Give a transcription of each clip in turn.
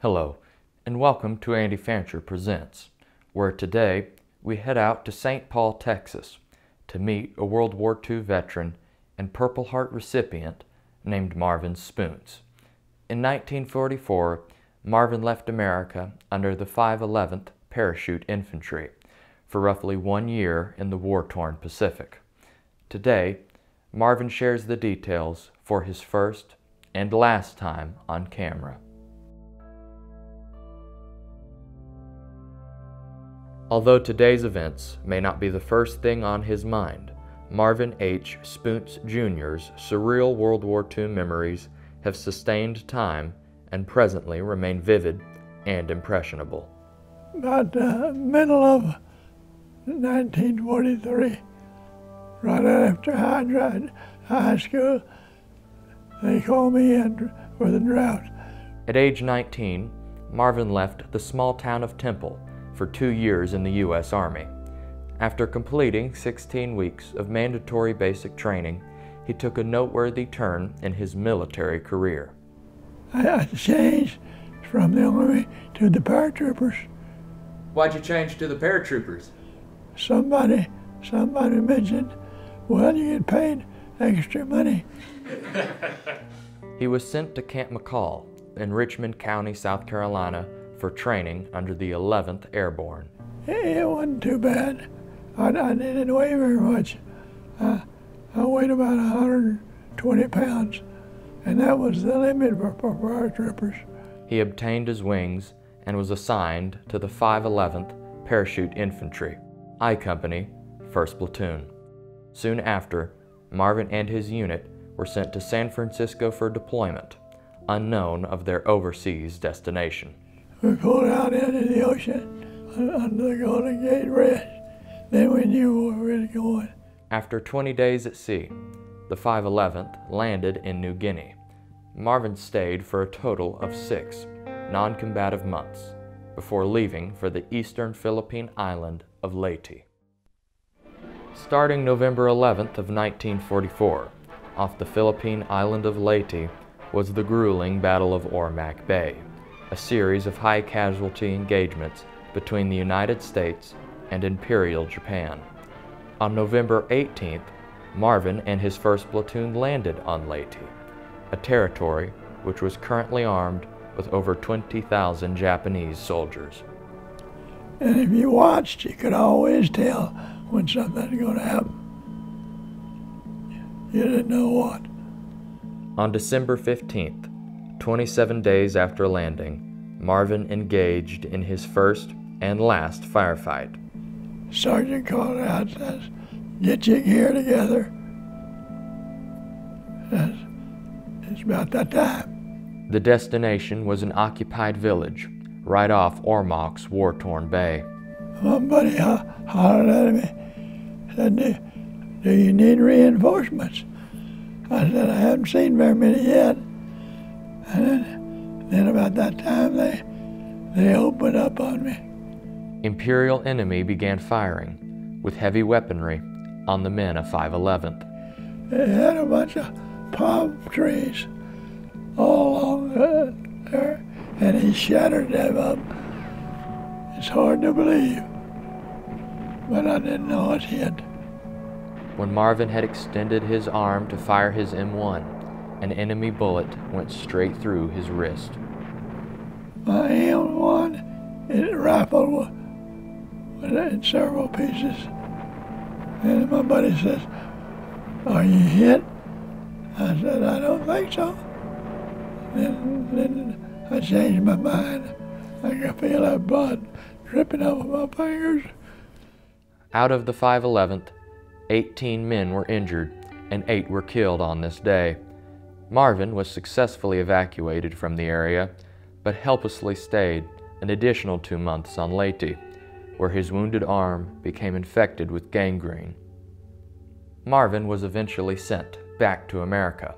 Hello, and welcome to Andy Fancher Presents, where today we head out to St. Paul, Texas, to meet a World War II veteran and Purple Heart recipient named Marvin Spoonts. In 1944, Marvin left America under the 511th Parachute Infantry for roughly one year in the war-torn Pacific. Today, Marvin shares the details for his first and last time on camera. Although today's events may not be the first thing on his mind, Marvin H. Spoonts Jr.'s surreal World War II memories have sustained time and presently remain vivid and impressionable. About the middle of 1943, right after I graduated high school, they called me in for the draft. At age 19, Marvin left the small town of Temple for two years in the U.S. Army. After completing 16 weeks of mandatory basic training, he took a noteworthy turn in his military career. I, changed from the Army to the paratroopers. Why'd you change to the paratroopers? Somebody, somebody mentioned, well, you get paid extra money. He was sent to Camp Mackall in Richmond County, South Carolina for training under the 11th Airborne. It wasn't too bad. I, I didn't weigh very much. I, I weighed about 120 pounds, and that was the limit for, for paratroopers. He obtained his wings and was assigned to the 511th Parachute Infantry, I Company, 1st Platoon. Soon after, Marvin and his unit were sent to San Francisco for deployment, unknown of their overseas destination. We pulled out into the ocean under the Golden Gate Bridge. Then we knew where we were going. After 20 days at sea, the 511th landed in New Guinea. Marvin stayed for a total of six non-combative months before leaving for the eastern Philippine island of Leyte. Starting November 11th of 1944, off the Philippine island of Leyte was the grueling Battle of Ormoc Bay, a series of high casualty engagements between the United States and Imperial Japan. On November 18th, Marvin and his first platoon landed on Leyte, a territory which was currently armed with over 20,000 Japanese soldiers. And if you watched, you could always tell when something was going to happen. You didn't know what. On December 15th, 27 days after landing, Marvin engaged in his first and last firefight. Sergeant called out, says, get your gear together. Says, it's about that time. The destination was an occupied village right off Ormoc's war-torn bay. My buddy ho- hollered at me, said, do, do you need reinforcements? I said, I haven't seen very many yet. And then, then about that time, they, they opened up on me. Imperial enemy began firing with heavy weaponry on the men of 511th. They had a bunch of palm trees all along there, and he shattered them up. It's hard to believe, but I didn't know it yet. When Marvin had extended his arm to fire his M1, an enemy bullet went straight through his wrist. My M1, it rifle was in several pieces. And my buddy says, Are you hit? I said, I don't think so. Then, then I changed my mind. I could feel that blood dripping off my fingers. Out of the 511th, 18 men were injured and 8 were killed on this day. Marvin was successfully evacuated from the area, but helplessly stayed an additional two months on Leyte, where his wounded arm became infected with gangrene. Marvin was eventually sent back to America,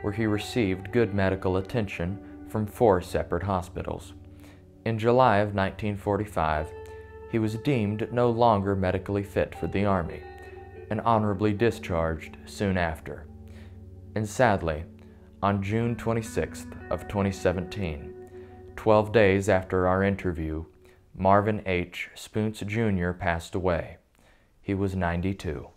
where he received good medical attention from four separate hospitals. In July of 1945, he was deemed no longer medically fit for the Army and honorably discharged soon after. And sadly, on June 26th of 2017, Twelve days after our interview, Marvin H. Spoonts Jr. passed away. He was 92.